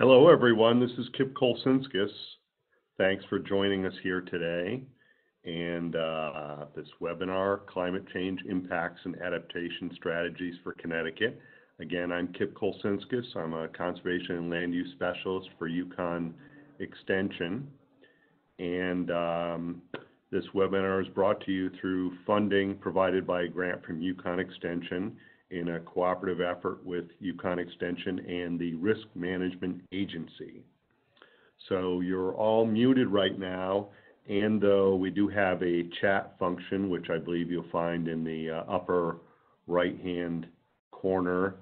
Hello, everyone. This is Kip Kolesinskas. Thanks for joining us here today. And uh, this webinar, Climate Change Impacts and Adaptation Strategies for Connecticut. Again, I'm Kip Kolesinskas. I'm a Conservation and Land Use Specialist for UConn Extension. And um, this webinar is brought to you through funding provided by a grant from UConn Extension in a cooperative effort with UConn Extension and the Risk Management Agency. So you're all muted right now, and though we do have a chat function, which I believe you'll find in the uh, upper right-hand corner,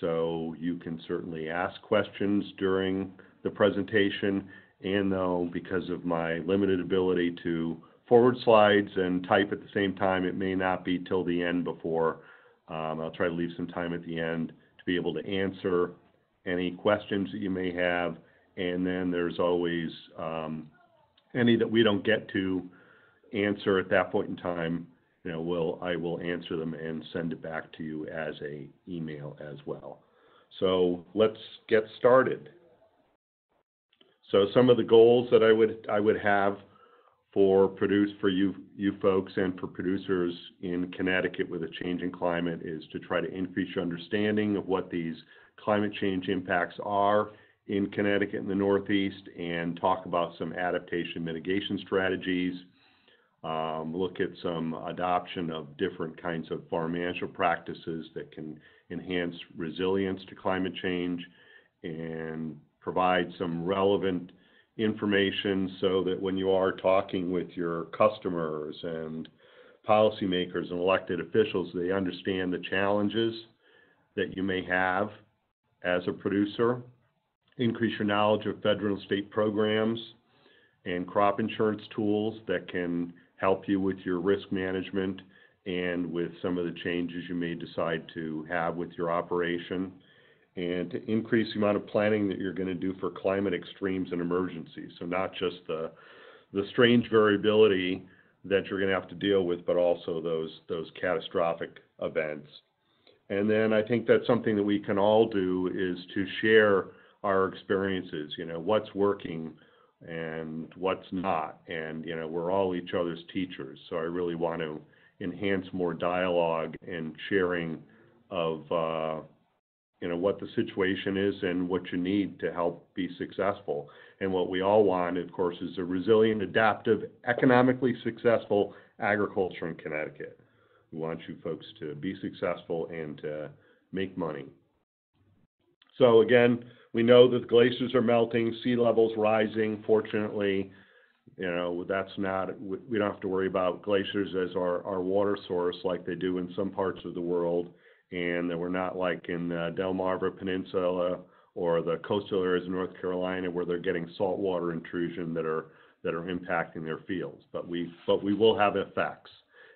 so you can certainly ask questions during the presentation, and though because of my limited ability to forward slides and type at the same time, it may not be till the end before um, I'll try to leave some time at the end to be able to answer any questions that you may have. And then there's always um, any that we don't get to answer at that point in time, you know, will I will answer them and send it back to you as a email as well. So let's get started. So some of the goals that I would I would have for produce for you you folks and for producers in Connecticut with a changing climate is to try to increase your understanding of what these climate change impacts are in Connecticut and the Northeast and talk about some adaptation mitigation strategies. Um, look at some adoption of different kinds of farm management practices that can enhance resilience to climate change and provide some relevant information so that when you are talking with your customers and policymakers and elected officials, they understand the challenges that you may have as a producer. Increase your knowledge of federal and state programs and crop insurance tools that can help you with your risk management and with some of the changes you may decide to have with your operation and to increase the amount of planning that you're going to do for climate extremes and emergencies. So not just the the strange variability that you're going to have to deal with, but also those those catastrophic events. And then I think that's something that we can all do is to share our experiences. You know, what's working and what's not. And you know, we're all each other's teachers. So I really want to enhance more dialogue and sharing of uh, you know what the situation is and what you need to help be successful. And what we all want, of course, is a resilient, adaptive, economically successful agriculture in Connecticut. We want you folks to be successful and to make money. So again, we know that the glaciers are melting, sea levels rising. Fortunately, you know that's not we don't have to worry about glaciers as our, our water source like they do in some parts of the world and that we're not like in the Delmarva Peninsula or the coastal areas of North Carolina where they're getting saltwater intrusion that are that are impacting their fields. But we but we will have effects,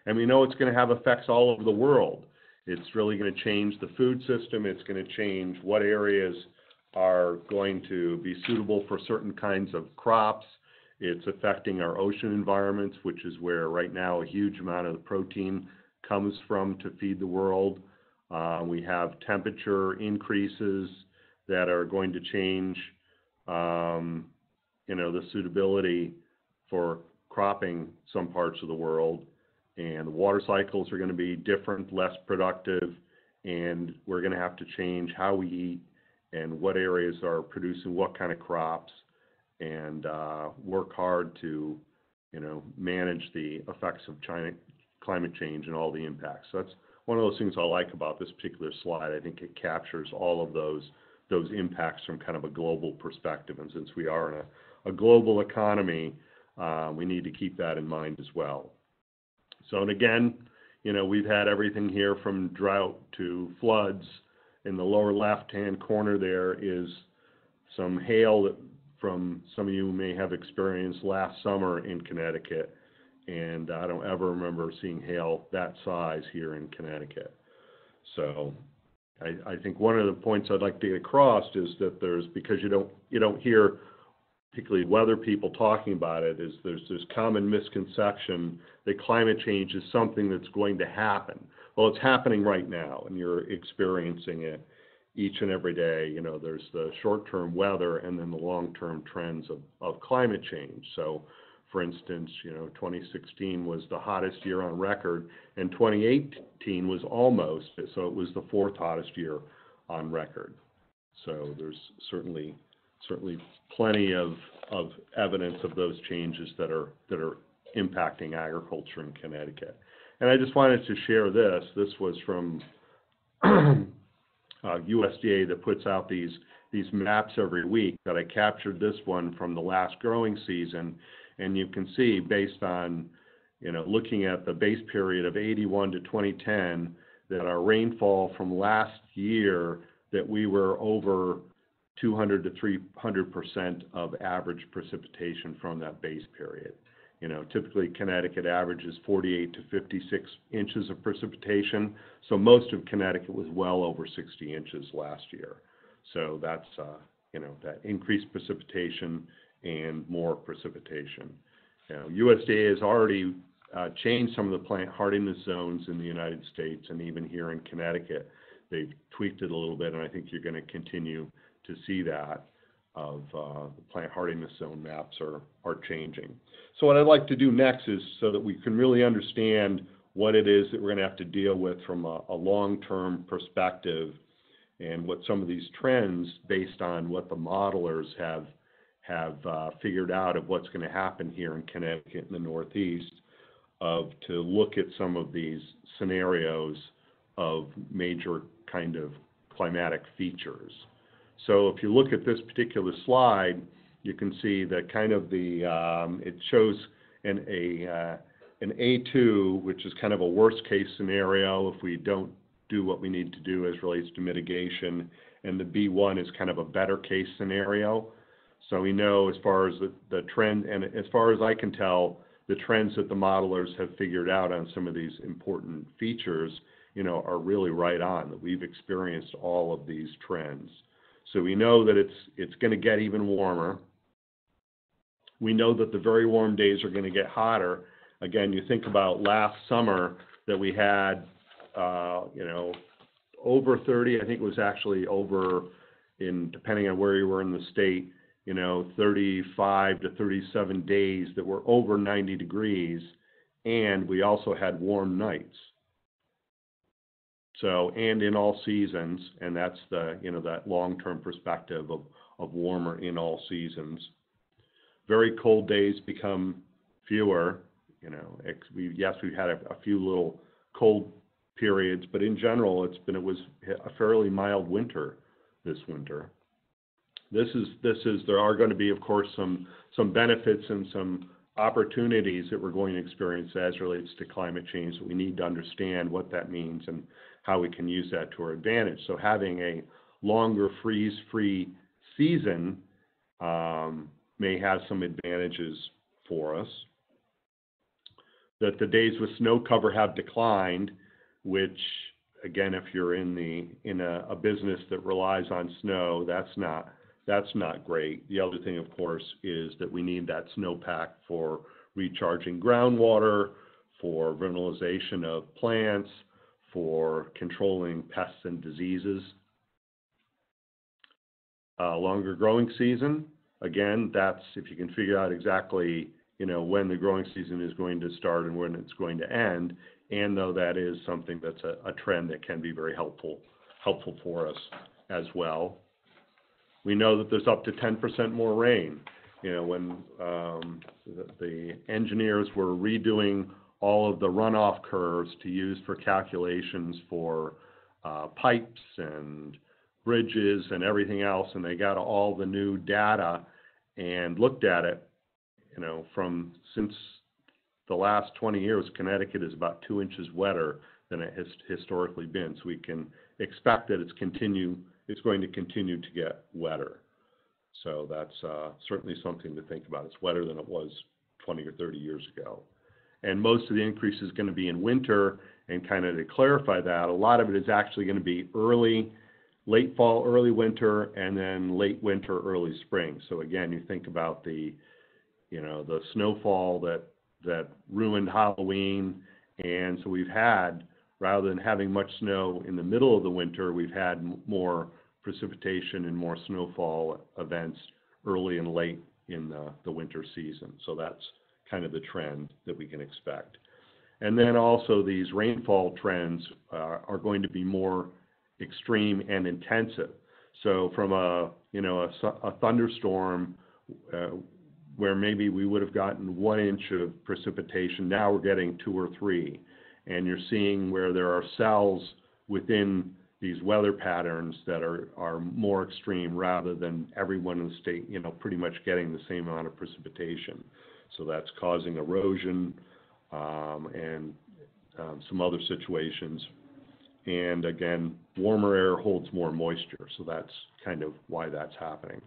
and we know it's going to have effects all over the world. It's really going to change the food system. It's going to change what areas are going to be suitable for certain kinds of crops. It's affecting our ocean environments, which is where right now a huge amount of the protein comes from to feed the world. Uh, we have temperature increases that are going to change, um, you know, the suitability for cropping some parts of the world. And the water cycles are going to be different, less productive, and we're going to have to change how we eat and what areas are producing what kind of crops and uh, work hard to, you know, manage the effects of China, climate change and all the impacts. So that's one of those things I like about this particular slide. I think it captures all of those those impacts from kind of a global perspective. And since we are in a, a global economy, uh, we need to keep that in mind as well. So, and again, you know, we've had everything here from drought to floods. In the lower left-hand corner there is some hail that from some of you may have experienced last summer in Connecticut and I don't ever remember seeing hail that size here in Connecticut. So I, I think one of the points I'd like to get across is that there's because you don't you don't hear particularly weather people talking about it is there's this common misconception that climate change is something that's going to happen. Well, it's happening right now, and you're experiencing it. each and every day. You know, there's the short-term weather and then the long-term trends of, of climate change. So, for instance, you know, 2016 was the hottest year on record, and 2018 was almost, so it was the fourth hottest year on record. So there's certainly certainly plenty of, of evidence of those changes that are that are impacting agriculture in Connecticut. And I just wanted to share this. This was from uh, USDA that puts out these these maps every week. That I captured this one from the last growing season, and you can see based on you know looking at the base period of 81 to 2010 that our rainfall from last year that we were over 200 to 300 percent of average precipitation from that base period. You know, typically Connecticut averages 48 to 56 inches of precipitation, so most of Connecticut was well over 60 inches last year. So that's, uh, you know, that increased precipitation and more precipitation. Know, USDA has already uh, changed some of the plant hardiness zones in the United States and even here in Connecticut. They've tweaked it a little bit, and I think you're going to continue to see that of uh, the plant hardiness zone maps are, are changing. So what I'd like to do next is so that we can really understand what it is that we're going to have to deal with from a, a long-term perspective and what some of these trends based on what the modelers have have uh, figured out of what's going to happen here in Connecticut and the Northeast of to look at some of these scenarios of major kind of climatic features. So if you look at this particular slide, you can see that kind of the, um, it shows an, a, uh, an A2, which is kind of a worst case scenario if we don't do what we need to do as relates to mitigation, and the B1 is kind of a better case scenario. So we know as far as the, the trend, and as far as I can tell, the trends that the modelers have figured out on some of these important features, you know, are really right on, that we've experienced all of these trends. So we know that it's it's going to get even warmer. We know that the very warm days are going to get hotter. Again, you think about last summer that we had, uh, you know, over 30. I think it was actually over, in depending on where you were in the state, you know, 35 to 37 days that were over 90 degrees, and we also had warm nights. So, and in all seasons, and that's the, you know, that long-term perspective of, of warmer in all seasons. Very cold days become fewer, you know, we, yes, we've had a, a few little cold periods, but in general, it's been, it was a fairly mild winter this winter. This is, this is, there are going to be, of course, some, some benefits and some opportunities that we're going to experience as relates to climate change. We need to understand what that means and how we can use that to our advantage. So having a longer freeze-free season um, may have some advantages for us. That the days with snow cover have declined, which again, if you're in the in a, a business that relies on snow, that's not that's not great. The other thing, of course, is that we need that snowpack for recharging groundwater, for vernalization of plants, for controlling pests and diseases. Uh, longer growing season, again, that's if you can figure out exactly, you know, when the growing season is going to start and when it's going to end, and though that is something that's a, a trend that can be very helpful, helpful for us as well. We know that there's up to 10% more rain. You know, when um, the, the engineers were redoing all of the runoff curves to use for calculations for uh, pipes and bridges and everything else, and they got all the new data and looked at it, you know, from since the last 20 years, Connecticut is about two inches wetter than it has historically been. So we can expect that it's continue, it's going to continue to get wetter. So that's uh, certainly something to think about. It's wetter than it was 20 or 30 years ago and most of the increase is going to be in winter. And kind of to clarify that, a lot of it is actually going to be early, late fall, early winter, and then late winter, early spring. So again, you think about the, you know, the snowfall that that ruined Halloween, and so we've had rather than having much snow in the middle of the winter, we've had more precipitation and more snowfall events early and late in the, winter season. So that's kind of the trend that we can expect. And then also these rainfall trends uh, are going to be more extreme and intensive. So from a, you know, a, a thunderstorm uh, where maybe we would have gotten one inch of precipitation, now we're getting two or three. And you're seeing where there are cells within these weather patterns that are, are more extreme rather than everyone in the state, you know, pretty much getting the same amount of precipitation. So that's causing erosion um, and um, some other situations. And again, warmer air holds more moisture, so that's kind of why that's happening.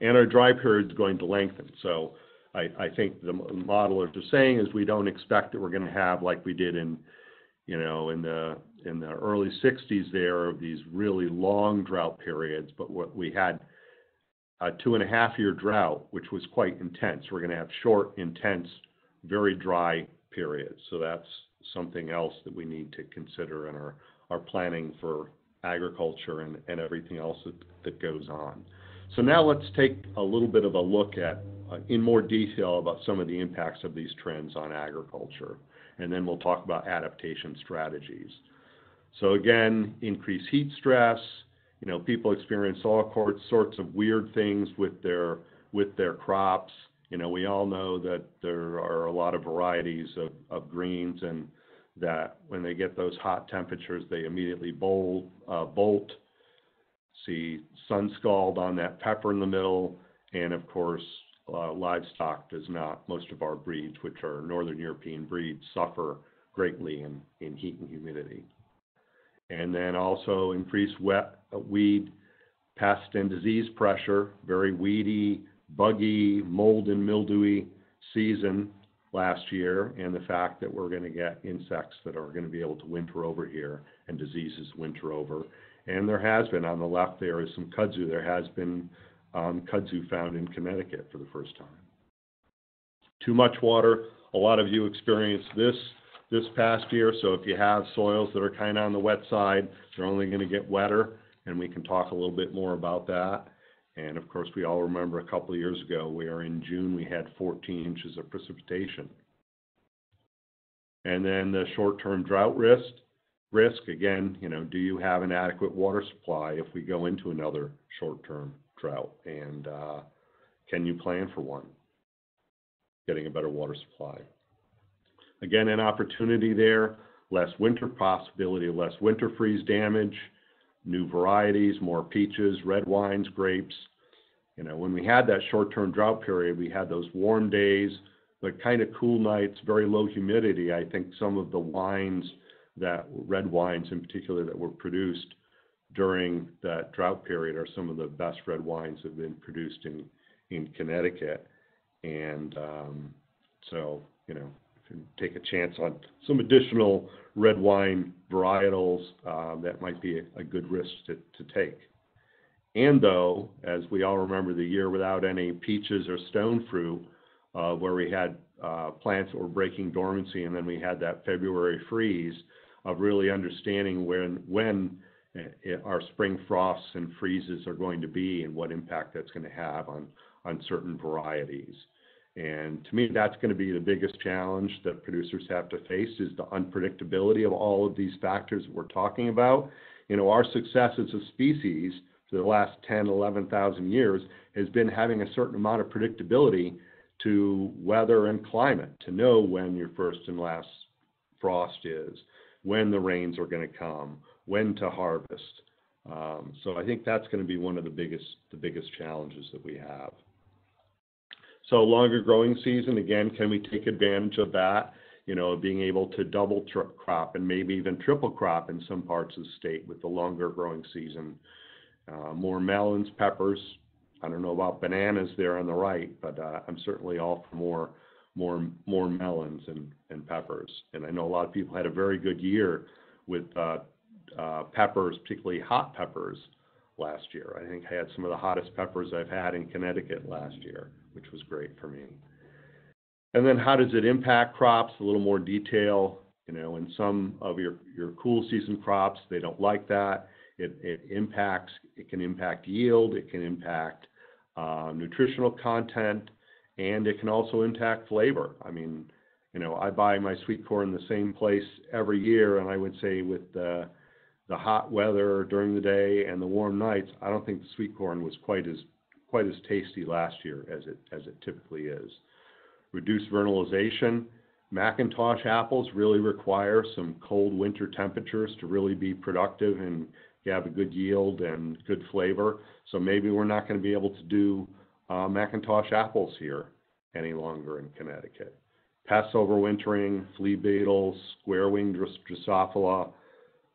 And our dry period is going to lengthen. So I, I think the modelers are saying is we don't expect that we're going to have like we did in, you know, in the in the early 60s there of these really long drought periods, but what we had a two and a half year drought, which was quite intense. We're going to have short, intense, very dry periods. So that's something else that we need to consider in our, our planning for agriculture and, and everything else that, that goes on. So now let's take a little bit of a look at, uh, in more detail about some of the impacts of these trends on agriculture. And then we'll talk about adaptation strategies. So again, increased heat stress, you know, people experience all sorts of weird things with their, with their crops. You know, we all know that there are a lot of varieties of, of greens and that when they get those hot temperatures, they immediately bolt, uh, bolt. See sun scald on that pepper in the middle, and of course, uh, livestock does not. Most of our breeds, which are Northern European breeds, suffer greatly in, in heat and humidity. And then also increased wet, weed, pest and disease pressure, very weedy, buggy, mold and mildewy season last year, and the fact that we're going to get insects that are going to be able to winter over here and diseases winter over. And there has been, on the left there is some kudzu. There has been um, kudzu found in Connecticut for the first time. Too much water. A lot of you experienced this this past year. So if you have soils that are kind of on the wet side, they're only going to get wetter, and we can talk a little bit more about that. And of course, we all remember a couple of years ago, we are in June, we had 14 inches of precipitation. And then the short-term drought risk, risk again, you know, do you have an adequate water supply if we go into another short-term drought? And uh, can you plan for one? Getting a better water supply. Again, an opportunity there, less winter possibility, less winter freeze damage, new varieties, more peaches, red wines, grapes. You know, when we had that short-term drought period, we had those warm days, but kind of cool nights, very low humidity. I think some of the wines that, red wines in particular, that were produced during that drought period are some of the best red wines that have been produced in, in Connecticut. And um, so, you know, take a chance on some additional red wine varietals, uh, that might be a, a good risk to, to take. And though, as we all remember, the year without any peaches or stone fruit, uh, where we had uh, plants that were breaking dormancy, and then we had that February freeze of really understanding when when uh, our spring frosts and freezes are going to be and what impact that's going to have on on certain varieties. And to me, that's going to be the biggest challenge that producers have to face is the unpredictability of all of these factors we're talking about. You know, our success as a species for the last 10, 11,000 years has been having a certain amount of predictability to weather and climate, to know when your first and last frost is, when the rains are going to come, when to harvest. Um, so I think that's going to be one of the biggest the biggest challenges that we have. So longer growing season, again, can we take advantage of that? You know, being able to double crop and maybe even triple crop in some parts of the state with the longer growing season. Uh, more melons, peppers. I don't know about bananas there on the right, but uh, I'm certainly all for more, more, more melons and, and peppers. And I know a lot of people had a very good year with uh, uh peppers, particularly hot peppers, last year. I think I had some of the hottest peppers I've had in Connecticut last year which was great for me. And then how does it impact crops? A little more detail. You know, in some of your, your cool season crops, they don't like that. it, it impacts, it can impact yield, it can impact uh, nutritional content, and it can also impact flavor. I mean, you know, I buy my sweet corn the same place every year, and I would say with the the hot weather during the day and the warm nights, I don't think the sweet corn was quite as quite as tasty last year as it as it typically is. Reduced vernalization. McIntosh apples really require some cold winter temperatures to really be productive and have a good yield and good flavor. So maybe we're not going to be able to do uh, McIntosh apples here any longer in Connecticut. Pests overwintering, flea beetles, square-winged Drosophila,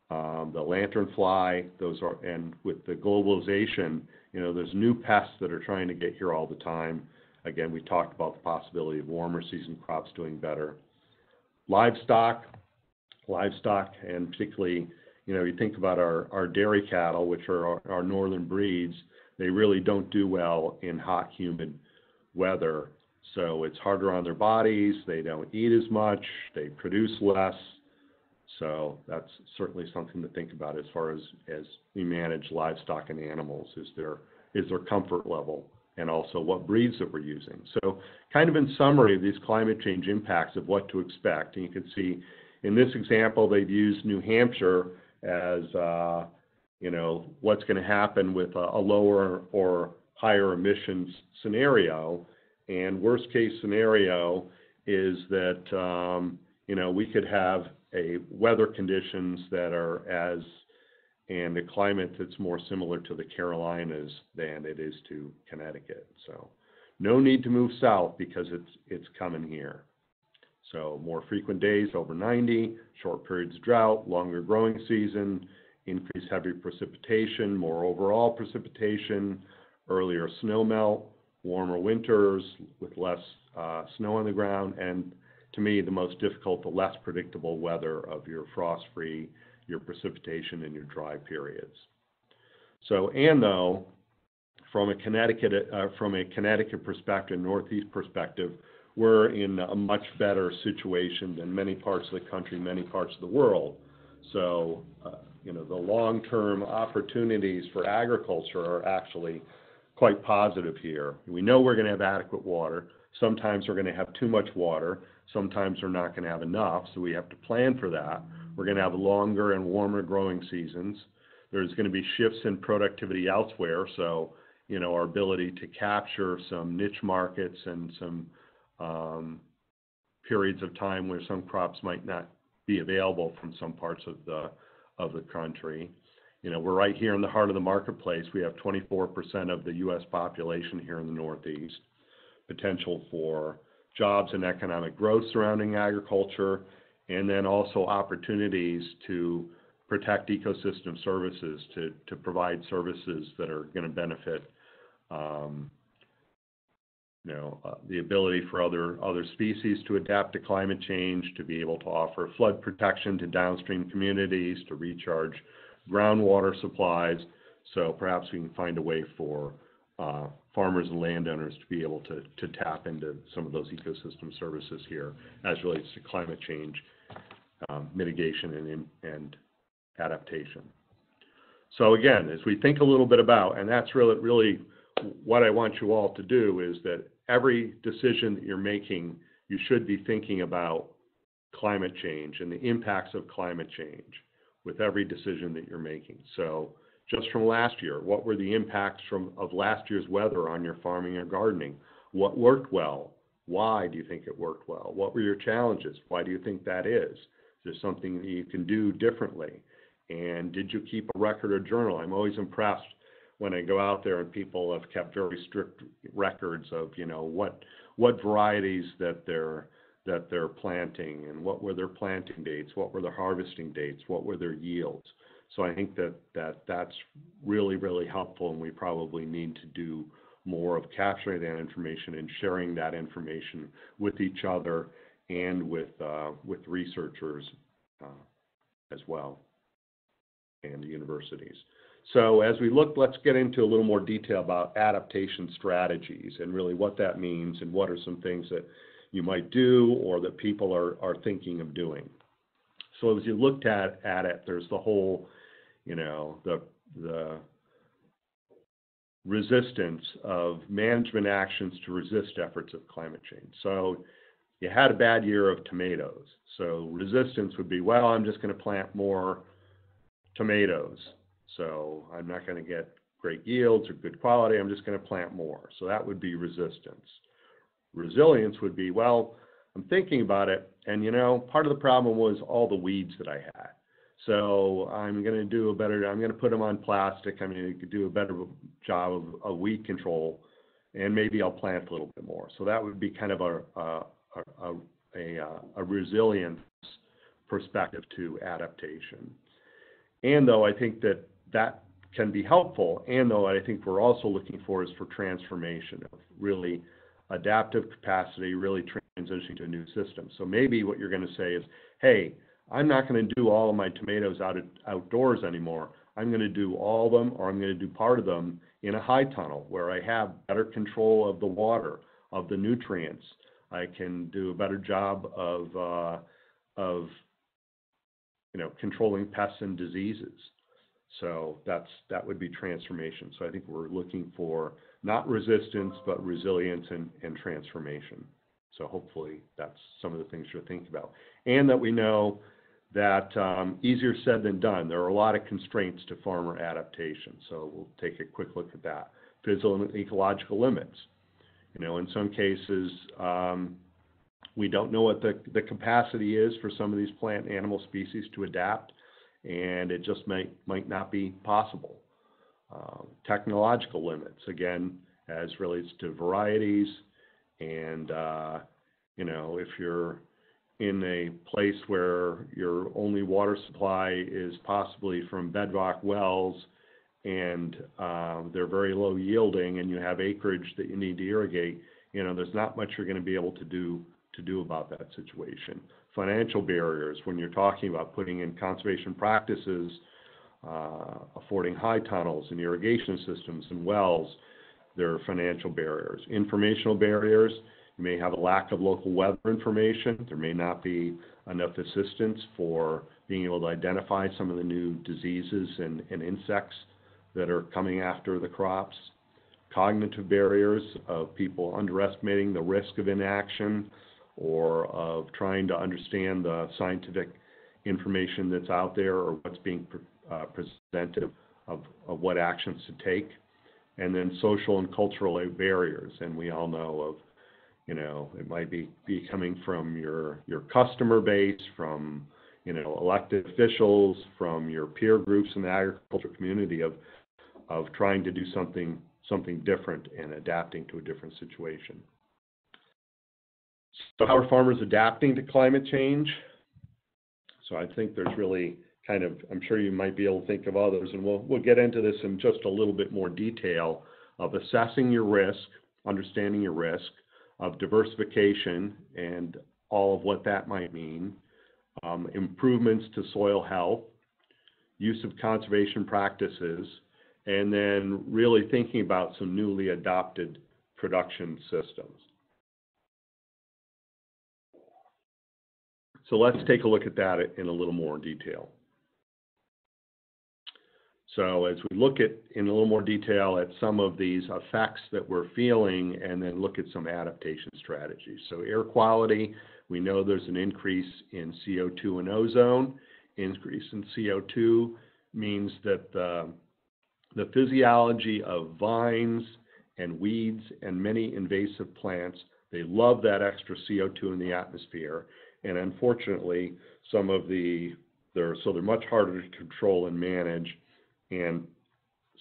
um, the lanternfly, those are, and with the globalization, you know, there's new pests that are trying to get here all the time. Again, we talked about the possibility of warmer season crops doing better. Livestock, livestock, and particularly, you know, you think about our, our dairy cattle, which are our, our northern breeds, they really don't do well in hot, humid weather. So it's harder on their bodies, they don't eat as much, they produce less. So that's certainly something to think about as far as, as we manage livestock and animals, is their, is their comfort level and also what breeds that we're using. So kind of in summary, of these climate change impacts of what to expect. And you can see in this example, they've used New Hampshire as, uh, you know, what's going to happen with a, a lower or higher emissions scenario. And worst case scenario is that, um, you know, we could have a weather conditions that are as and a climate that's more similar to the Carolinas than it is to Connecticut. So no need to move south because it's it's coming here. So more frequent days over 90, short periods of drought, longer growing season, increased heavy precipitation, more overall precipitation, earlier snow melt, warmer winters with less uh, snow on the ground, and to me, the most difficult, the less predictable weather of your frost-free, your precipitation, and your dry periods. So, and though, from a Connecticut, uh, from a Connecticut perspective, Northeast perspective, we're in a much better situation than many parts of the country, many parts of the world. So, uh, you know, the long-term opportunities for agriculture are actually quite positive here. We know we're going to have adequate water. Sometimes we're going to have too much water. Sometimes we're not going to have enough, so we have to plan for that. We're going to have longer and warmer growing seasons. There's going to be shifts in productivity elsewhere, so you know our ability to capture some niche markets and some um, periods of time where some crops might not be available from some parts of the of the country. You know, we're right here in the heart of the marketplace. We have 24% of the U.S. population here in the Northeast. Potential for jobs and economic growth surrounding agriculture, and then also opportunities to protect ecosystem services, to, to provide services that are going to benefit, um, you know, uh, the ability for other, other species to adapt to climate change, to be able to offer flood protection to downstream communities, to recharge groundwater supplies. So perhaps we can find a way for uh, farmers and landowners to be able to, to tap into some of those ecosystem services here as relates to climate change um, mitigation and, and adaptation. So again, as we think a little bit about, and that's really, really what I want you all to do is that every decision that you're making, you should be thinking about climate change and the impacts of climate change with every decision that you're making. So just from last year? What were the impacts from, of last year's weather on your farming or gardening? What worked well? Why do you think it worked well? What were your challenges? Why do you think that is? Is there something that you can do differently? And did you keep a record or journal? I'm always impressed when I go out there and people have kept very strict records of, you know, what what varieties that they're that they're planting and what were their planting dates, what were their harvesting dates, what were their yields. So I think that, that that's really, really helpful, and we probably need to do more of capturing that information and sharing that information with each other and with, uh, with researchers uh, as well and the universities. So as we look, let's get into a little more detail about adaptation strategies and really what that means and what are some things that you might do or that people are, thinking of doing. So as you looked at it, there's the whole you know, the the resistance of management actions to resist efforts of climate change. So you had a bad year of tomatoes. So resistance would be, well, I'm just going to plant more tomatoes. So I'm not going to get great yields or good quality. I'm just going to plant more. So that would be resistance. Resilience would be, well, I'm thinking about it, and you know, part of the problem was all the weeds that I had. So I'm going to do a better. I'm going to put them on plastic. I'm going to do a better job of, of weed control, and maybe I'll plant a little bit more. So that would be kind of a a, a, a, a resilience perspective to adaptation. And though I think that that can be helpful, and though I think we're also looking for is for transformation of really adaptive capacity, really transitioning to a new system. So maybe what you're going to say is, hey, I'm not going to do all of my tomatoes out outdoors anymore. I'm going to do all of them, or I'm going to do part of them in a high tunnel where I have better control of the water, of the nutrients. I can do a better job of uh, of you know controlling pests and diseases. So that's that would be transformation. So I think we're looking for not resistance but resilience and, and transformation. So hopefully that's some of the things you're thinking about, and that we know that um, easier said than done. There are a lot of constraints to farmer adaptation. So we'll take a quick look at that. Physical and ecological limits. You know, in some cases, um, we don't know what the, the capacity is for some of these plant and animal species to adapt, and it just might, might not be possible. Uh, technological limits, again, as relates to varieties, and, uh, you know, if you're in a place where your only water supply is possibly from bedrock wells and um, they're very low yielding and you have acreage that you need to irrigate, you know, there's not much you're going to be able to do to do about that situation. Financial barriers, when you're talking about putting in conservation practices, uh, affording high tunnels and irrigation systems and wells, there are financial barriers. Informational barriers, you may have a lack of local weather information. There may not be enough assistance for being able to identify some of the new diseases and, and insects that are coming after the crops. Cognitive barriers of people underestimating the risk of inaction or of trying to understand the scientific information that's out there or what's being uh, presented of, of what actions to take. And then social and cultural barriers. And we all know of you know, it might be, be coming from your, your customer base, from, you know, elected officials, from your peer groups in the agriculture community of, of trying to do something, something different and adapting to a different situation. So how are farmers adapting to climate change? So I think there's really kind of, I'm sure you might be able to think of others, and we'll, we'll get into this in just a little bit more detail of assessing your risk, understanding your risk, of diversification and all of what that might mean, um, improvements to soil health, use of conservation practices, and then really thinking about some newly adopted production systems. So let's take a look at that in a little more detail. So as we look at in a little more detail at some of these effects that we're feeling and then look at some adaptation strategies. So air quality, we know there's an increase in CO2 and ozone. Increase in CO2 means that the, the physiology of vines and weeds and many invasive plants, they love that extra CO2 in the atmosphere. And unfortunately, some of the, they're, so they're much harder to control and manage and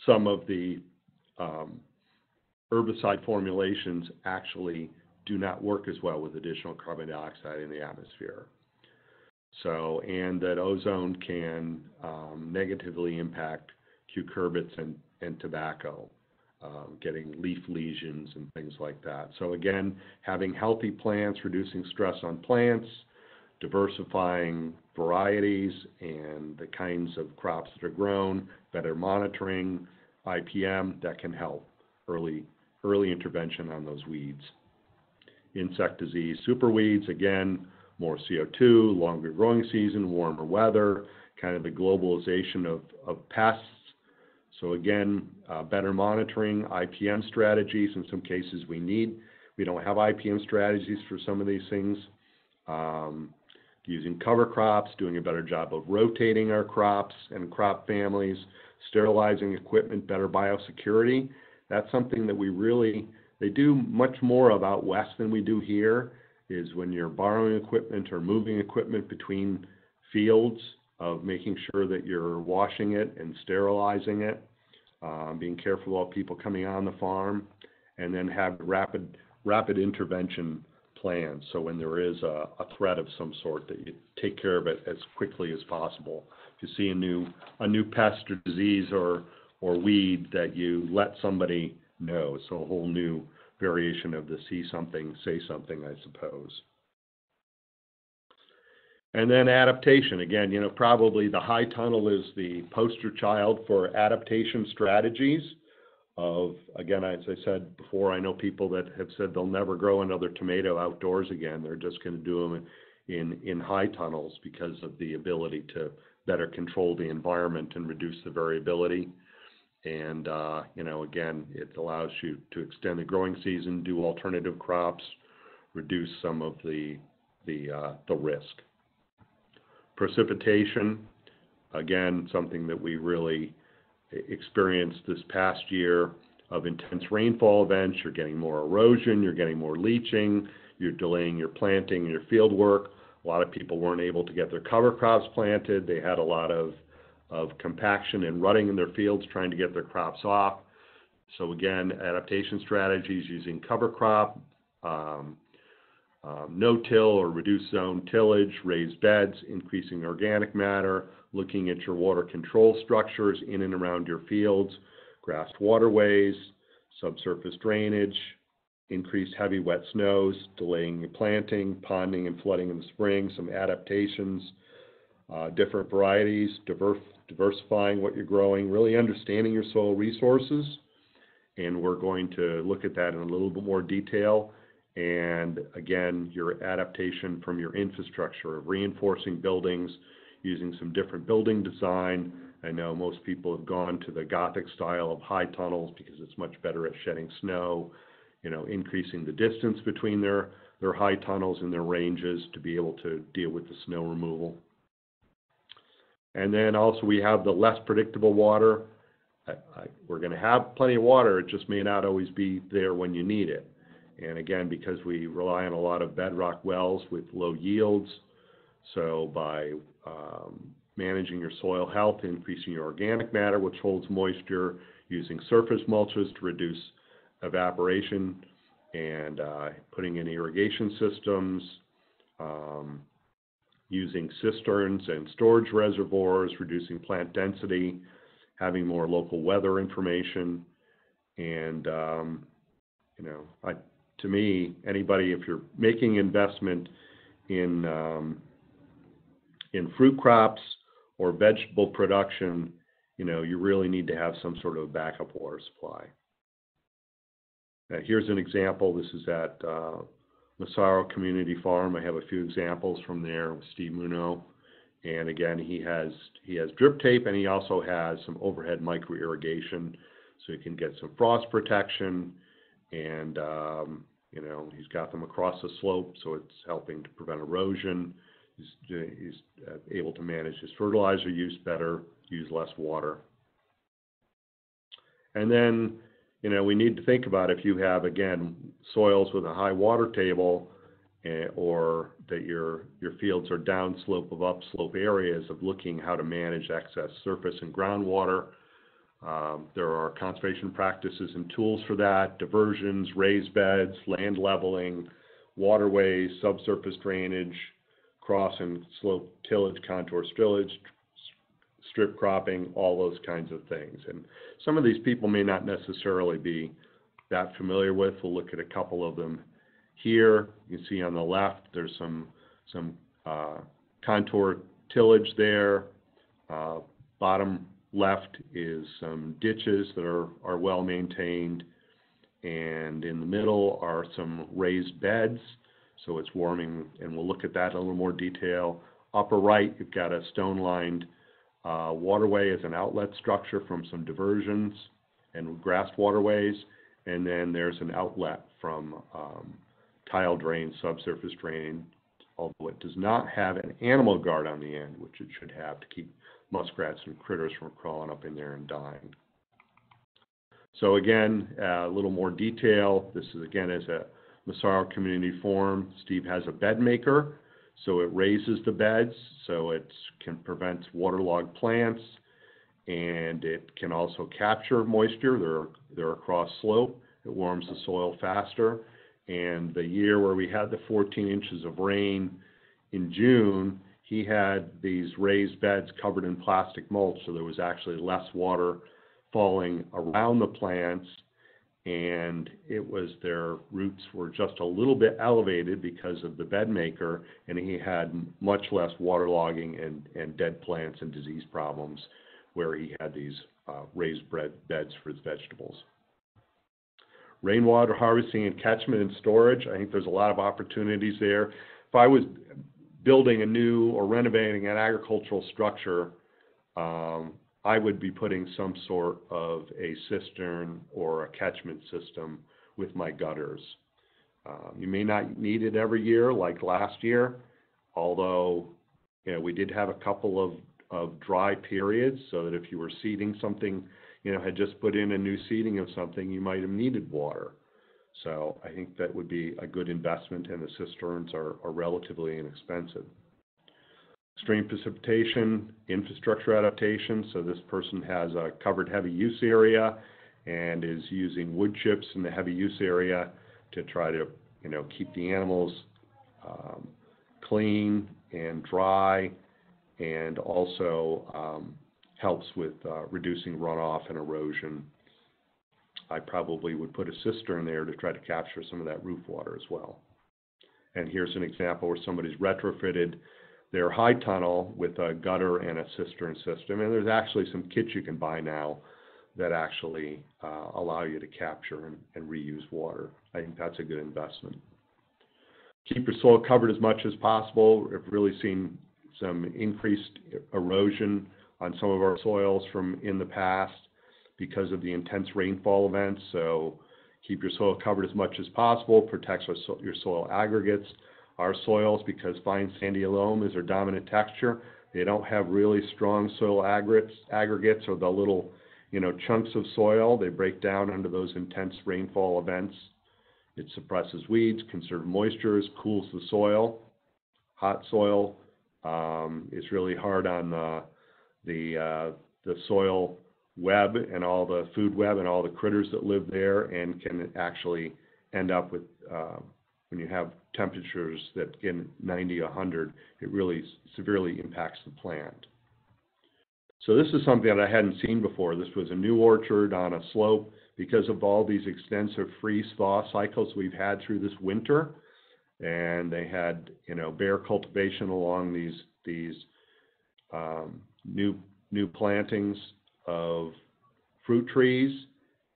some of the um, herbicide formulations actually do not work as well with additional carbon dioxide in the atmosphere. So, and that ozone can um, negatively impact cucurbits and, and tobacco, um, getting leaf lesions and things like that. So again, having healthy plants, reducing stress on plants, diversifying varieties and the kinds of crops that are grown, better monitoring, IPM, that can help early, early intervention on those weeds. Insect disease, superweeds, again, more CO2, longer growing season, warmer weather, kind of the globalization of, of pests. So again, uh, better monitoring, IPM strategies. In some cases, we need, we don't have IPM strategies for some of these things. Um, using cover crops, doing a better job of rotating our crops and crop families, sterilizing equipment, better biosecurity. That's something that we really, they do much more of out west than we do here, is when you're borrowing equipment or moving equipment between fields, of making sure that you're washing it and sterilizing it, um, being careful about people coming on the farm, and then have rapid, rapid intervention plans. So when there is a, a threat of some sort, that you take care of it as quickly as possible. If you see a new, a new pest or disease or, or weed, that you let somebody know. So a whole new variation of the see something, say something, I suppose. And then adaptation, again, you know, probably the high tunnel is the poster child for adaptation strategies of, again, as I said before, I know people that have said they'll never grow another tomato outdoors again. They're just going to do them in, in high tunnels because of the ability to better control the environment and reduce the variability. And, uh, you know, again, it allows you to extend the growing season, do alternative crops, reduce some of the, the, uh, the risk. Precipitation, again, something that we really experienced this past year of intense rainfall events. You're getting more erosion, you're getting more leaching, you're delaying your planting and your field work. A lot of people weren't able to get their cover crops planted. They had a lot of, of compaction and rutting in their fields trying to get their crops off. So again, adaptation strategies using cover crop, um, um, no-till or reduced zone tillage, raised beds, increasing organic matter, looking at your water control structures in and around your fields, grassed waterways, subsurface drainage, increased heavy wet snows, delaying your planting, ponding and flooding in the spring, some adaptations, uh, different varieties, diver diversifying what you're growing, really understanding your soil resources. And we're going to look at that in a little bit more detail and again, your adaptation from your infrastructure of reinforcing buildings, using some different building design. I know most people have gone to the Gothic style of high tunnels because it's much better at shedding snow, you know, increasing the distance between their, their high tunnels and their ranges to be able to deal with the snow removal. And then also we have the less predictable water. I, I, we're going to have plenty of water, it just may not always be there when you need it. And again, because we rely on a lot of bedrock wells with low yields, so by um, managing your soil health, increasing your organic matter, which holds moisture, using surface mulches to reduce evaporation, and uh, putting in irrigation systems, um, using cisterns and storage reservoirs, reducing plant density, having more local weather information, and um, you know, I to me, anybody, if you're making investment in, um, in fruit crops or vegetable production, you know, you really need to have some sort of backup water supply. here's an example. This is at uh, Massaro Community Farm. I have a few examples from there with Steve Munno. And again, he has he has drip tape and he also has some overhead micro irrigation, so you can get some frost protection and um, you know he's got them across the slope, so it's helping to prevent erosion. He's, he's uh, able to manage his fertilizer use better, use less water. And then, you know, we need to think about if you have again soils with a high water table, uh, or that your your fields are downslope of upslope areas of looking how to manage excess surface and groundwater um, there are conservation practices and tools for that, diversions, raised beds, land leveling, waterways, subsurface drainage, cross and slope tillage, contour tillage, strip cropping, all those kinds of things. And some of these people may not necessarily be that familiar with. We'll look at a couple of them here. You can see on the left, there's some, some uh, contour tillage there. Uh, bottom left is some ditches that are, are well maintained. And in the middle are some raised beds. So it's warming, and we'll look at that in a little more detail. Upper right, you've got a stone lined uh, waterway as an outlet structure from some diversions and grass waterways. And then there's an outlet from um, tile drain, subsurface drain, although it does not have an animal guard on the end, which it should have to keep muskrats and critters from crawling up in there and dying. So again, uh, a little more detail. This is again as a Massaro Community Forum. Steve has a bed maker, so it raises the beds, so it can prevent waterlogged plants, and it can also capture moisture. They're they're across slope. It warms the soil faster. And the year where we had the 14 inches of rain in June, he had these raised beds covered in plastic mulch, so there was actually less water falling around the plants and it was their roots were just a little bit elevated because of the bed maker and he had much less waterlogging and, and dead plants and disease problems where he had these uh, raised bread beds for his vegetables. Rainwater harvesting and catchment and storage, I think there's a lot of opportunities there. If I was building a new or renovating an agricultural structure, um, I would be putting some sort of a cistern or a catchment system with my gutters. Um, you may not need it every year like last year, although you know, we did have a couple of, of dry periods so that if you were seeding something, you know, had just put in a new seeding of something, you might have needed water. So I think that would be a good investment and the cisterns are, are relatively inexpensive. Extreme precipitation, infrastructure adaptation, so this person has a covered heavy use area and is using wood chips in the heavy use area to try to, you know, keep the animals um, clean and dry and also um, helps with uh, reducing runoff and erosion. I probably would put a cistern there to try to capture some of that roof water as well. And here's an example where somebody's retrofitted their high tunnel with a gutter and a cistern system. And there's actually some kits you can buy now that actually uh, allow you to capture and, and reuse water. I think that's a good investment. Keep your soil covered as much as possible. We've really seen some increased erosion on some of our soils from in the past because of the intense rainfall events. So keep your soil covered as much as possible, protects so your soil aggregates. Our soils, because fine sandy loam is their dominant texture, they don't have really strong soil aggregates, or the little, you know, chunks of soil. They break down under those intense rainfall events. It suppresses weeds, conserves moisture, cools the soil. Hot soil um, is really hard on the the uh, the soil web and all the food web and all the critters that live there, and can actually end up with uh, when you have temperatures that get 90, 100, it really severely impacts the plant. So this is something that I hadn't seen before. This was a new orchard on a slope because of all these extensive freeze-thaw cycles we've had through this winter. And they had, you know, bare cultivation along these these um, new new plantings of fruit trees.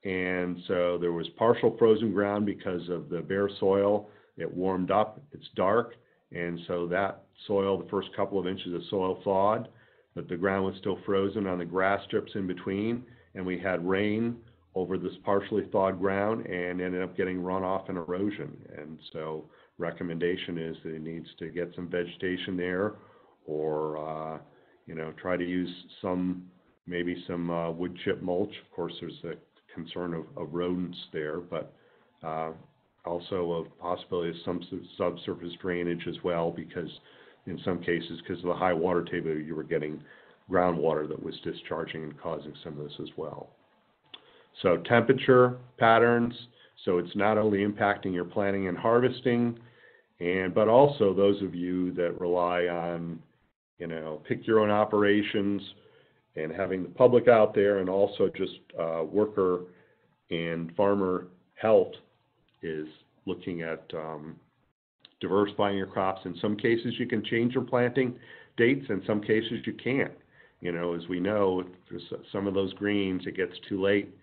And so there was partial frozen ground because of the bare soil. It warmed up, it's dark, and so that soil, the first couple of inches of soil thawed, but the ground was still frozen on the grass strips in between. And we had rain over this partially thawed ground and ended up getting runoff and erosion. And so recommendation is that it needs to get some vegetation there or uh, you know, try to use some, maybe some uh, wood chip mulch. Of course, there's the concern of, of rodents there, but uh, also of possibility of some subsurface drainage as well, because in some cases, because of the high water table, you were getting groundwater that was discharging and causing some of this as well. So temperature patterns, so it's not only impacting your planting and harvesting, and but also those of you that rely on you know, pick your own operations and having the public out there and also just uh, worker and farmer health is looking at um, diversifying your crops. In some cases, you can change your planting dates. In some cases, you can't. You know, as we know, some of those greens, it gets too late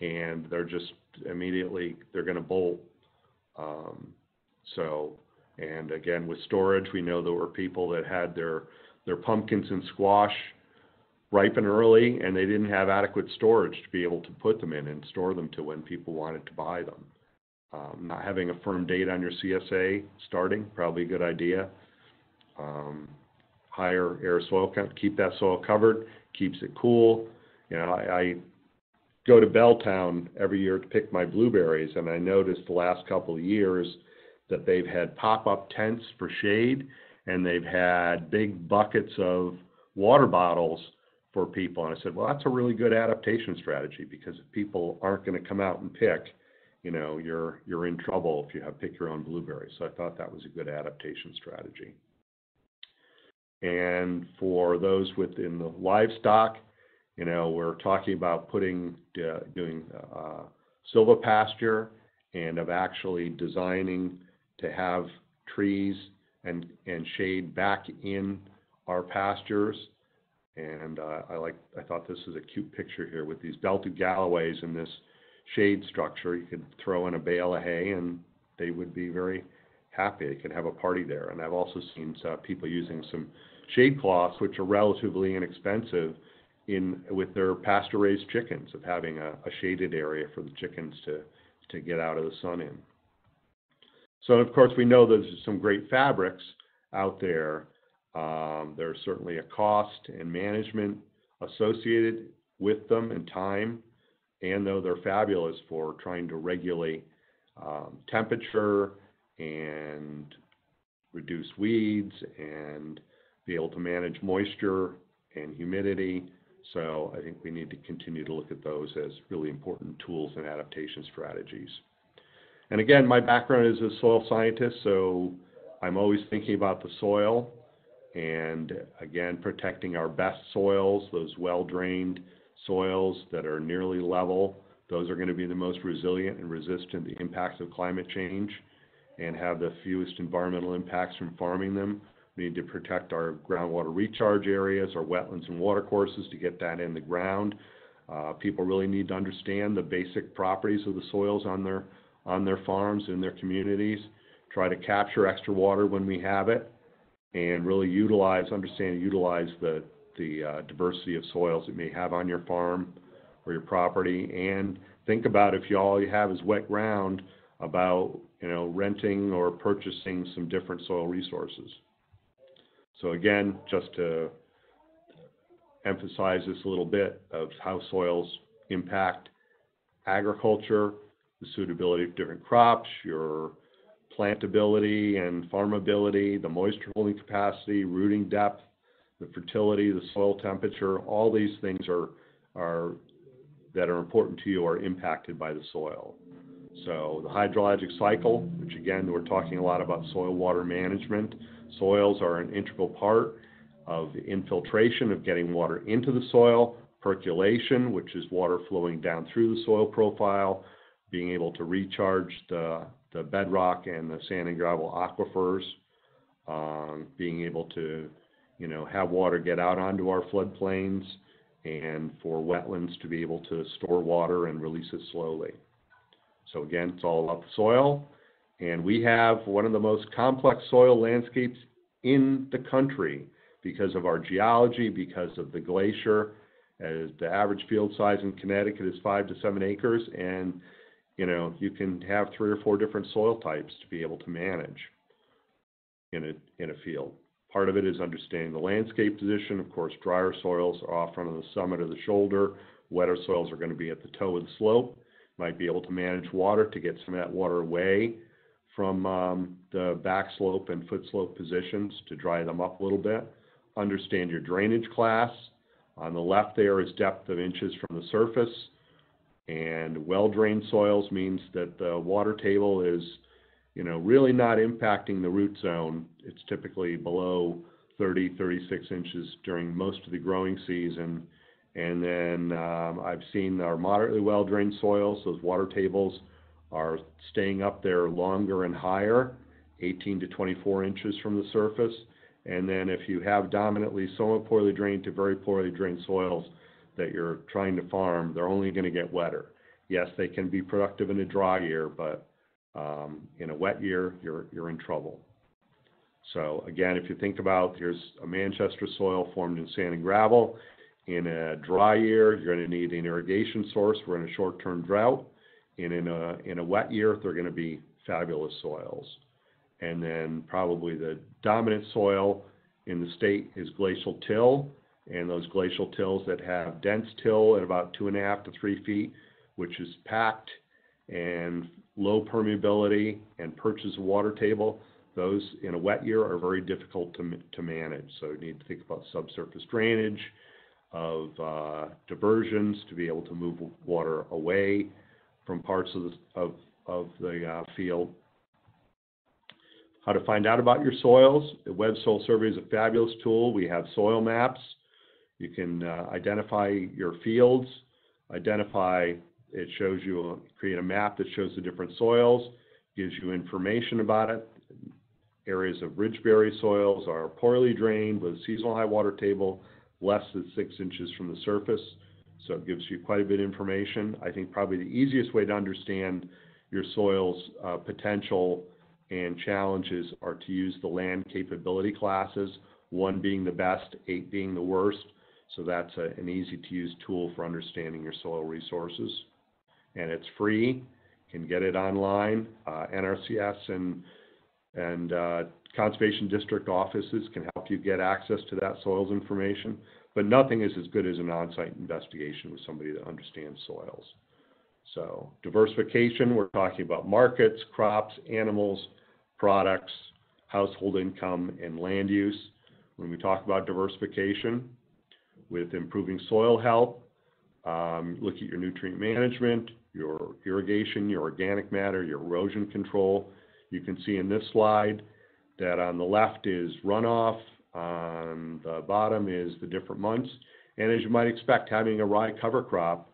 and they're just immediately, they're going to bolt. Um, so, and again, with storage, we know there were people that had their their pumpkins and squash ripen early and they didn't have adequate storage to be able to put them in and store them to when people wanted to buy them. Um, not having a firm date on your CSA starting, probably a good idea. Um, higher air soil keep that soil covered, keeps it cool. You know, I, I go to Belltown every year to pick my blueberries, and I noticed the last couple of years that they've had pop-up tents for shade, and they've had big buckets of water bottles for people. And I said, well, that's a really good adaptation strategy because if people aren't going to come out and pick, you know, you're you're in trouble if you have pick your own blueberries. So I thought that was a good adaptation strategy. And for those within the livestock, you know, we're talking about putting, uh, doing uh, silvopasture and of actually designing to have trees and, and shade back in our pastures. And uh, I like, I thought this is a cute picture here with these belted galloways and this shade structure. You could throw in a bale of hay and they would be very happy. They could have a party there. And I've also seen uh, people using some shade cloths, which are relatively inexpensive, in with their pasture raised chickens of having a, a shaded area for the chickens to to get out of the sun in. So of course we know there's some great fabrics out there. Um, there's certainly a cost and management associated with them and time, and though they're fabulous for trying to regulate um, temperature and reduce weeds and be able to manage moisture and humidity. So I think we need to continue to look at those as really important tools and adaptation strategies. And again, my background is a soil scientist, so I'm always thinking about the soil and again, protecting our best soils, those well-drained soils that are nearly level. Those are going to be the most resilient and resistant to the impacts of climate change and have the fewest environmental impacts from farming them. We need to protect our groundwater recharge areas, our wetlands and watercourses to get that in the ground. Uh, people really need to understand the basic properties of the soils on their on their farms and their communities. Try to capture extra water when we have it, and really utilize, understand, utilize the the uh, diversity of soils that you may have on your farm or your property, and think about if you all you have is wet ground, about you know renting or purchasing some different soil resources. So again, just to emphasize this a little bit of how soils impact agriculture, the suitability of different crops, your plantability and farmability, the moisture holding capacity, rooting depth, the fertility, the soil temperature, all these things are, are that are important to you are impacted by the soil. So the hydrologic cycle, which again, we're talking a lot about soil water management. Soils are an integral part of infiltration of getting water into the soil, percolation, which is water flowing down through the soil profile, being able to recharge the, the bedrock and the sand and gravel aquifers, um, being able to, you know, have water get out onto our floodplains, and for wetlands to be able to store water and release it slowly. So again, it's all about the soil. And we have one of the most complex soil landscapes in the country because of our geology, because of the glacier. As the average field size in Connecticut is five to seven acres, and you know you can have three or four different soil types to be able to manage in a in a field. Part of it is understanding the landscape position. Of course, drier soils are often on the summit of the shoulder. Wetter soils are going to be at the toe of the slope might be able to manage water to get some of that water away from um, the back slope and foot slope positions to dry them up a little bit. Understand your drainage class. On the left there is depth of inches from the surface. And well-drained soils means that the water table is, you know, really not impacting the root zone. It's typically below 30, 36 inches during most of the growing season and then um, I've seen our moderately well-drained soils, those water tables are staying up there longer and higher, 18 to 24 inches from the surface. And then if you have dominantly somewhat poorly drained to very poorly drained soils that you're trying to farm, they're only going to get wetter. Yes, they can be productive in a dry year, but um, in a wet year, you're, you're in trouble. So again, if you think about, here's a Manchester soil formed in sand and gravel In a dry year, you're gonna need an irrigation source, we're in a short-term drought. And in a, in a wet year, they're gonna be fabulous soils. And then probably the dominant soil in the state is glacial till, and those glacial tills that have dense till at about two and a half to three feet, which is packed and low permeability and perches water table, those in a wet year are very difficult to, to manage. So you need to think about subsurface drainage, of uh, diversions to be able to move water away from parts of the, of, of the uh, field. How to find out about your soils. The Web Soil Survey is a fabulous tool. We have soil maps. You can uh, identify your fields, identify, it shows you, create a map that shows the different soils, gives you information about it. Areas of Ridgebury soils are poorly drained with a seasonal high water table, less than six inches from the surface. So it gives you quite a bit of information. I think probably the easiest way to understand your soil's uh, potential and challenges are to use the land capability classes, one being the best, eight being the worst. So that's a, an easy to use tool for understanding your soil resources. And it's free, you can get it online. Uh, NRCS and, and uh, conservation district offices can help you get access to that soils information, but nothing is as good as an on-site investigation with somebody that understands soils. So diversification, we're talking about markets, crops, animals, products, household income, and land use. When we talk about diversification, with improving soil health, um, look at your nutrient management, your irrigation, your organic matter, your erosion control. You can see in this slide that on the left is runoff, on the bottom is the different months. And as you might expect, having a rye cover crop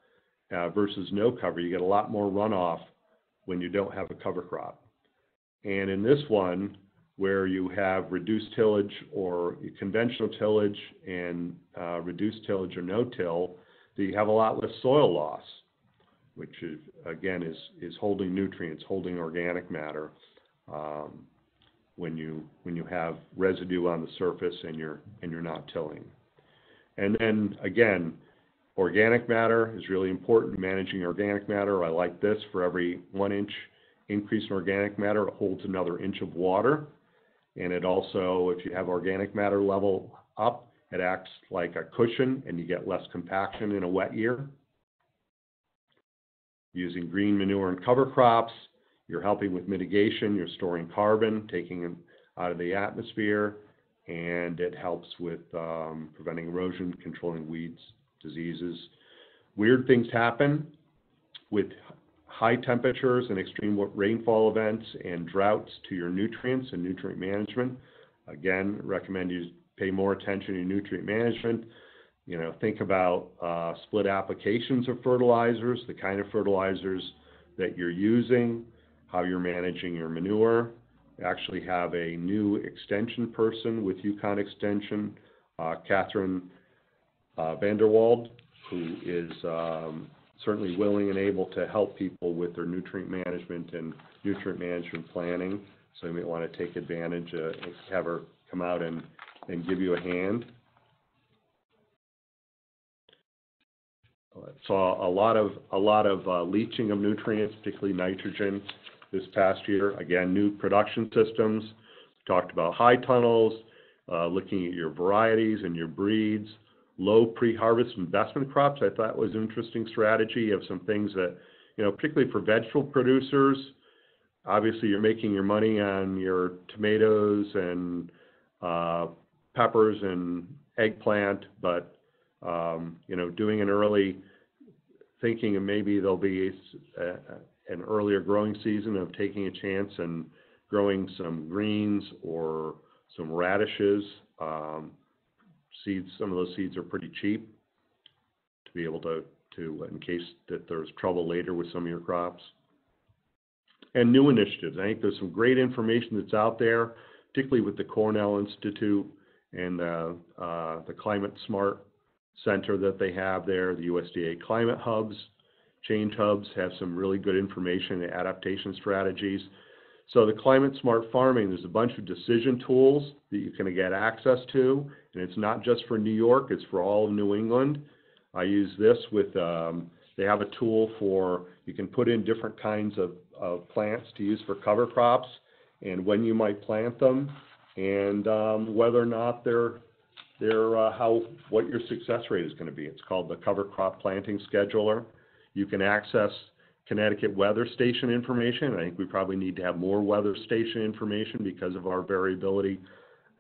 uh, versus no cover, you get a lot more runoff when you don't have a cover crop. And in this one, where you have reduced tillage or conventional tillage and uh, reduced tillage or no till, that you have a lot less soil loss, which is, again is, is holding nutrients, holding organic matter. Um, when you when you have residue on the surface and you're and you're not tilling. And then again, organic matter is really important. Managing organic matter, I like this. For every one inch increase in organic matter, it holds another inch of water. And it also, if you have organic matter level up, it acts like a cushion and you get less compaction in a wet year. Using green manure and cover crops, you're helping with mitigation, you're storing carbon, taking it out of the atmosphere, and it helps with um, preventing erosion, controlling weeds, diseases. Weird things happen with high temperatures and extreme rainfall events and droughts to your nutrients and nutrient management. Again, recommend you pay more attention to nutrient management. You know, think about uh, split applications of fertilizers, the kind of fertilizers that you're using, how you're managing your manure. Actually have a new extension person with UConn Extension, uh, Catherine uh, Vanderwald, who is um, certainly willing and able to help people with their nutrient management and nutrient management planning. So you may want to take advantage, uh, have her come out and, and give you a hand. Saw a lot of a lot of uh, leaching of nutrients, particularly nitrogen, this past year. Again, new production systems. Talked about high tunnels, uh, looking at your varieties and your breeds, low pre-harvest investment crops. I thought was an interesting strategy of some things that, you know, particularly for vegetable producers. Obviously, you're making your money on your tomatoes and uh, peppers and eggplant, but um, you know, doing an early thinking maybe there'll be a, an earlier growing season of taking a chance and growing some greens or some radishes. Um, seeds, some of those seeds are pretty cheap to be able to, to, in case that there's trouble later with some of your crops. And new initiatives. I think there's some great information that's out there, particularly with the Cornell Institute and uh, uh, the Climate Smart Center that they have there, the USDA Climate Hubs. Change hubs have some really good information and adaptation strategies. So the climate smart farming, there's a bunch of decision tools that you can get access to, and it's not just for New York, it's for all of New England. I use this with, um, they have a tool for, you can put in different kinds of, of plants to use for cover crops and when you might plant them and, um, whether or not they're, they're, uh, how, what your success rate is gonna be. It's called the Cover Crop Planting Scheduler. You can access Connecticut weather station information. I think we probably need to have more weather station information because of our variability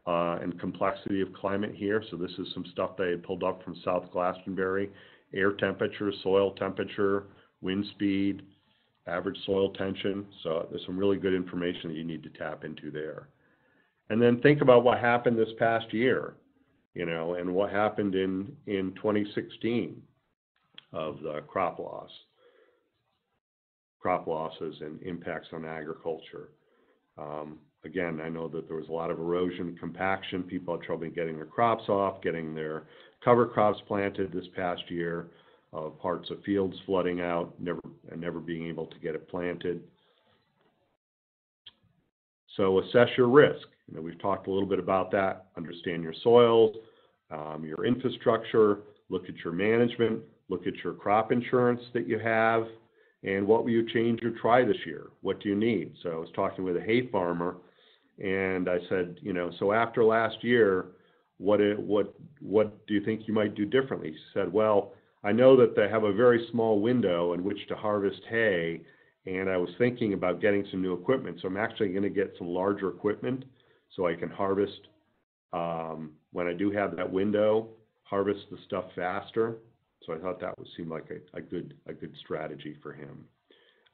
uh, and complexity of climate here. So this is some stuff they had pulled up from South Glastonbury. Air temperature, soil temperature, wind speed, average soil tension. So there's some really good information that you need to tap into there. And then think about what happened this past year, you know, and what happened in, in 2016 of the crop loss crop losses and impacts on agriculture. Um, again, I know that there was a lot of erosion, compaction, people had trouble getting their crops off, getting their cover crops planted this past year, uh, parts of fields flooding out, never, and never being able to get it planted. So assess your risk. You know, we've talked a little bit about that. Understand your soils, um, your infrastructure, look at your management, look at your crop insurance that you have, and what will you change or try this year? What do you need? So I was talking with a hay farmer, and I said, you know, so after last year, what it, what what do you think you might do differently? He said, well, I know that they have a very small window in which to harvest hay, and I was thinking about getting some new equipment. So I'm actually going to get some larger equipment so I can harvest um, when I do have that window, harvest the stuff faster. So I thought that would seem like a, a good a good strategy for him.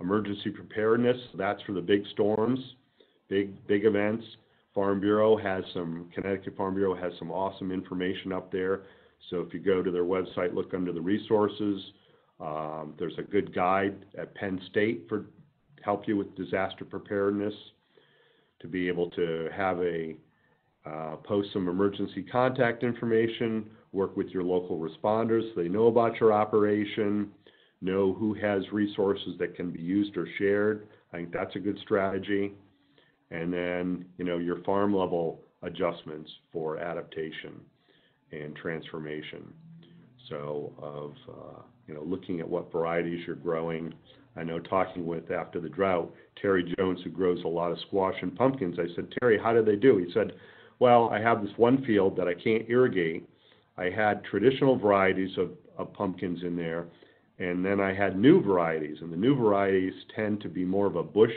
Emergency preparedness, that's for the big storms, big big events. Farm Bureau has some Connecticut Farm Bureau has some awesome information up there. So if you go to their website, look under the resources. Um, there's a good guide at Penn State for help you with disaster preparedness to be able to have a uh, post some emergency contact information work with your local responders so they know about your operation, know who has resources that can be used or shared. I think that's a good strategy. And then, you know, your farm level adjustments for adaptation and transformation. So of, uh, you know, looking at what varieties you're growing. I know talking with, after the drought, Terry Jones, who grows a lot of squash and pumpkins, I said, Terry, how did they do? He said, well, I have this one field that I can't irrigate, I had traditional varieties of, of pumpkins in there, and then I had new varieties, and the new varieties tend to be more of a bush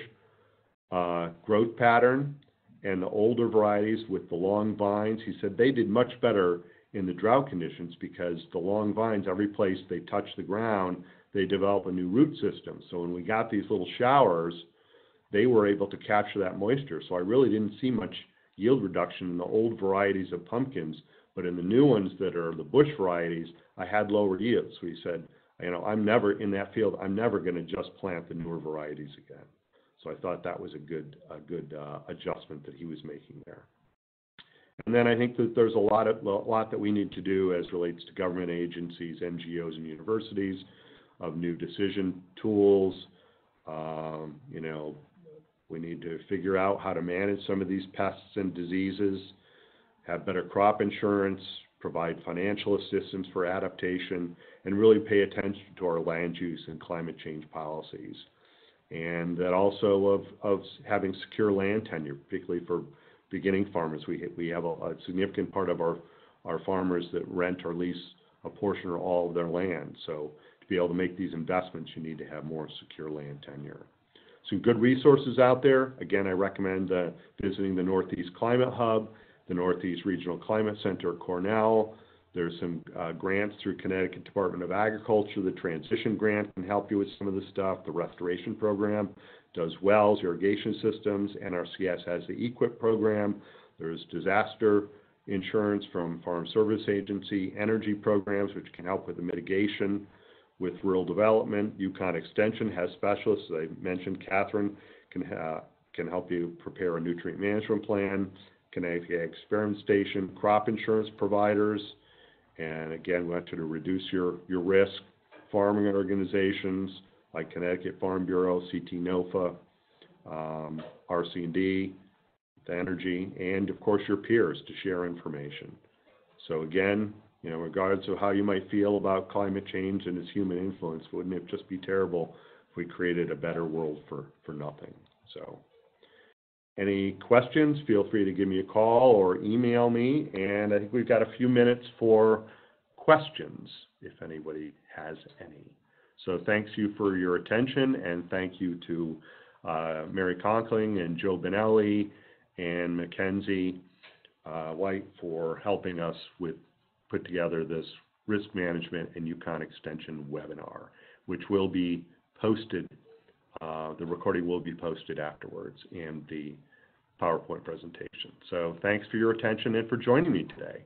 uh, growth pattern, and the older varieties with the long vines, he said they did much better in the drought conditions because the long vines, every place they touch the ground, they develop a new root system. So when we got these little showers, they were able to capture that moisture. So I really didn't see much yield reduction in the old varieties of pumpkins but in the new ones that are the bush varieties, I had lower yields. So he said, you know, I'm never in that field. I'm never going to just plant the newer varieties again. So I thought that was a good, a good uh, adjustment that he was making there. And then I think that there's a lot of lot that we need to do as relates to government agencies, NGOs, and universities of new decision tools. Um, you know, we need to figure out how to manage some of these pests and diseases have better crop insurance, provide financial assistance for adaptation, and really pay attention to our land use and climate change policies. And that also of, of having secure land tenure, particularly for beginning farmers. We, we have a, a significant part of our, our farmers that rent or lease a portion or all of their land. So to be able to make these investments, you need to have more secure land tenure. Some good resources out there. Again, I recommend uh, visiting the Northeast Climate Hub the Northeast Regional Climate Center Cornell. There's some uh, grants through Connecticut Department of Agriculture. The transition grant can help you with some of the stuff. The restoration program does wells, irrigation systems. NRCS has the EQIP program. There's disaster insurance from Farm Service Agency, energy programs, which can help with the mitigation with rural development. UConn Extension has specialists. I mentioned, Catherine can, can help you prepare a nutrient management plan. Connecticut Experiment Station, crop insurance providers, and again, we want you to reduce your, your risk. Farming organizations like Connecticut Farm Bureau, CT NOFA, um, RC&D, the energy, and of course your peers to share information. So again, you know, regardless of how you might feel about climate change and its human influence, wouldn't it just be terrible if we created a better world for, for nothing? So, any questions, feel free to give me a call or email me, and I think we've got a few minutes for questions, if anybody has any. So thanks you for your attention, and thank you to uh, Mary Conkling and Joe Bonelli and Mackenzie uh, White for helping us with, put together this risk management and UConn Extension webinar, which will be posted, uh, the recording will be posted afterwards and the PowerPoint presentation. So thanks for your attention and for joining me today.